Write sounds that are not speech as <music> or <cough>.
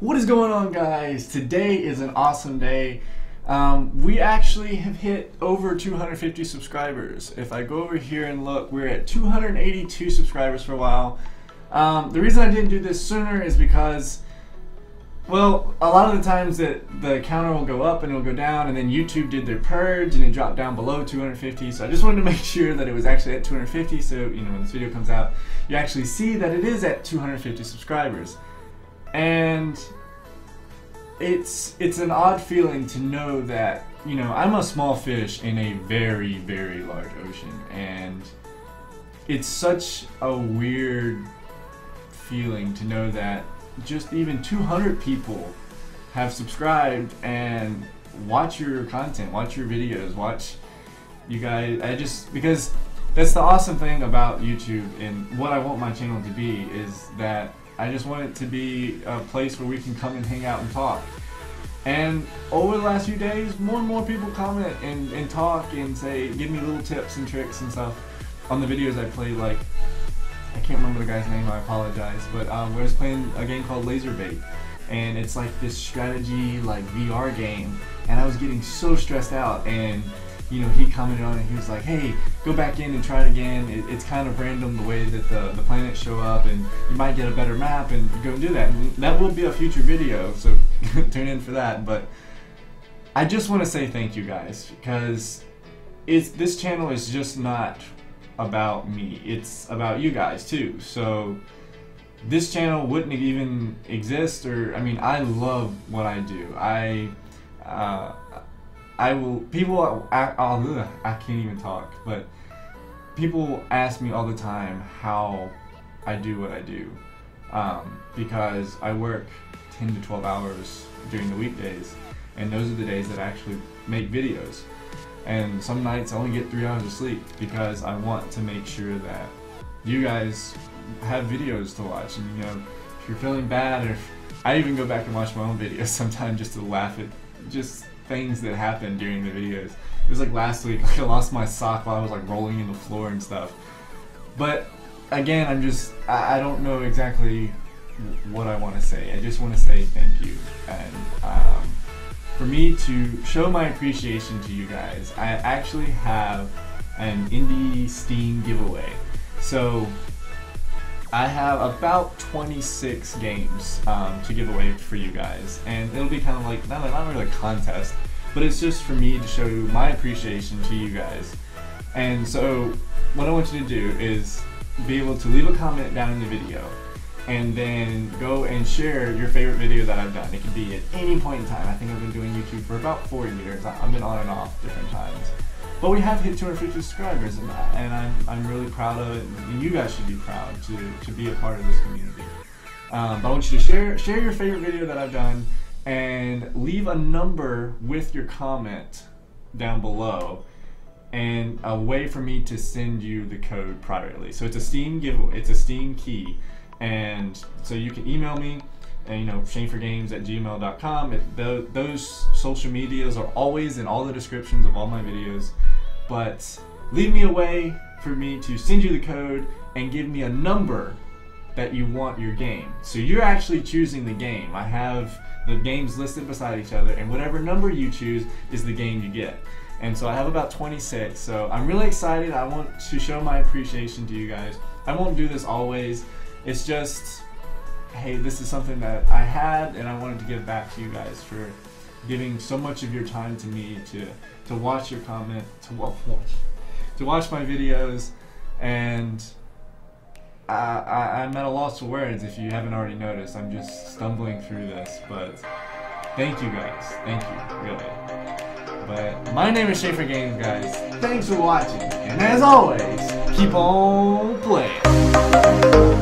What is going on guys? Today is an awesome day. Um, we actually have hit over 250 subscribers. If I go over here and look, we're at 282 subscribers for a while. Um, the reason I didn't do this sooner is because, well, a lot of the times that the counter will go up and it'll go down and then YouTube did their purge and it dropped down below 250. So I just wanted to make <laughs> sure that it was actually at 250 so, you know, when this video comes out, you actually see that it is at 250 subscribers and it's it's an odd feeling to know that you know I'm a small fish in a very very large ocean. And it's such a weird feeling to know that just even 200 people have subscribed and watch your content watch your videos watch you guys I just because that's the awesome thing about YouTube and what I want my channel to be is that I just want it to be a place where we can come and hang out and talk. And over the last few days, more and more people comment and, and talk and say, give me little tips and tricks and stuff on the videos I play. Like, I can't remember the guy's name, I apologize, but um, I was playing a game called Lazerbait. And it's like this strategy, like VR game. And I was getting so stressed out. And you know, he commented on it. He was like, "Hey, go back in and try it again. It, it's kind of random the way that the, the planets show up, and you might get a better map, and go and do that." And that will be a future video, so <laughs> tune in for that. But I just want to say thank you guys because it's this channel is just not about me. It's about you guys too. So this channel wouldn't even exist, or I mean, I love what I do. I uh, I will. People, I, ugh, I can't even talk. But people ask me all the time how I do what I do, um, because I work 10 to 12 hours during the weekdays, and those are the days that I actually make videos. And some nights I only get three hours of sleep because I want to make sure that you guys have videos to watch. And you know, if you're feeling bad, or I even go back and watch my own videos <laughs> sometimes just to laugh at just things that happened during the videos. It was like last week, <laughs> I lost my sock while I was like rolling in the floor and stuff. But again, I'm just, I, I don't know exactly what I want to say. I just want to say thank you. And um, for me to show my appreciation to you guys, I actually have an indie Steam giveaway. So I have about 26 games um, to give away for you guys, and it'll be kind of like not, not really a contest, but it's just for me to show my appreciation to you guys. And so, what I want you to do is be able to leave a comment down in the video, and then go and share your favorite video that I've done. It can be at any point in time. I think I've been doing YouTube for about four years. I've been on and off different times. But we have hit 250 subscribers, and, and I'm, I'm really proud of it. And you guys should be proud to, to be a part of this community. Um, but I want you to share share your favorite video that I've done, and leave a number with your comment down below, and a way for me to send you the code privately. So it's a Steam giveaway. It's a Steam key, and so you can email me and you know shaneforgames at gmail.com those social medias are always in all the descriptions of all my videos but leave me a way for me to send you the code and give me a number that you want your game. So you're actually choosing the game. I have the games listed beside each other and whatever number you choose is the game you get. And so i have about 26 so i'm really excited. I want to show my appreciation to you guys. I won't do this always. It's just hey, this is something that I had and I wanted to give back to you guys for giving so much of your time to me to to watch your comment, to watch to watch my videos, and I, I, I'm at a loss for words if you haven't already noticed. I'm just stumbling through this, but thank you guys. Thank you, really. But my name is shane4games, guys. Thanks for watching, and as always, keep on playing.